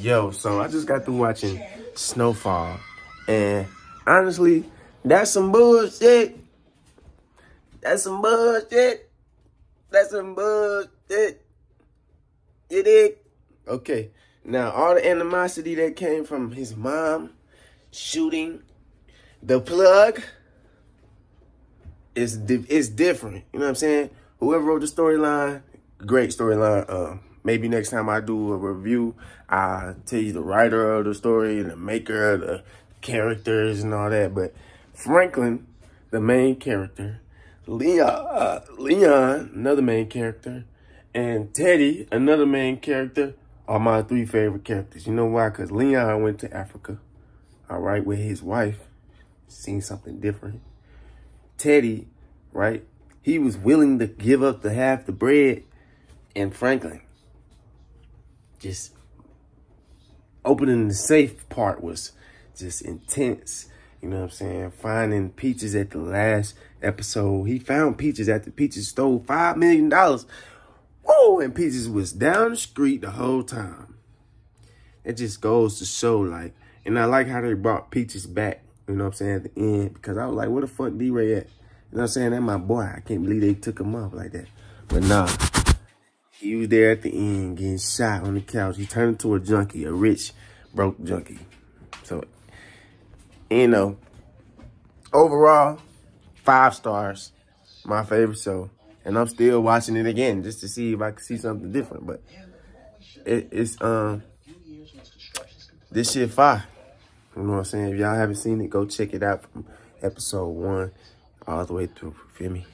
Yo, so I just got through watching Snowfall, and honestly, that's some bullshit. That's some bullshit. That's some bullshit. You dig? Okay. Now, all the animosity that came from his mom shooting the plug is di- is different. You know what I'm saying? Whoever wrote the storyline, great storyline. Um, maybe next time I do a review, I'll tell you the writer of the story, and the maker of the characters and all that. But Franklin, the main character, Leon, uh, Leon, another main character, and Teddy, another main character, are my three favorite characters. You know why? Because Leon went to Africa, all right, with his wife, seen something different. Teddy, right, he was willing to give up the half the bread, and Franklin, just opening the safe part was just intense. You know what I'm saying? Finding Peaches at the last episode. He found Peaches after Peaches stole $5 million. Whoa, and Peaches was down the street the whole time. It just goes to show, like, and I like how they brought Peaches back, you know what I'm saying, at the end, because I was like, where the fuck D-Ray at? You know what I'm saying? That my boy. I can't believe they took him off like that. But nah, he was there at the end getting shot on the couch. He turned into a junkie, a rich, broke junkie. So, you know, overall, five stars. My favorite show. And I'm still watching it again just to see if I can see something different. But it, it's, um, this shit fire. You know what I'm saying? If y'all haven't seen it, go check it out from episode one all the way through. Feel me?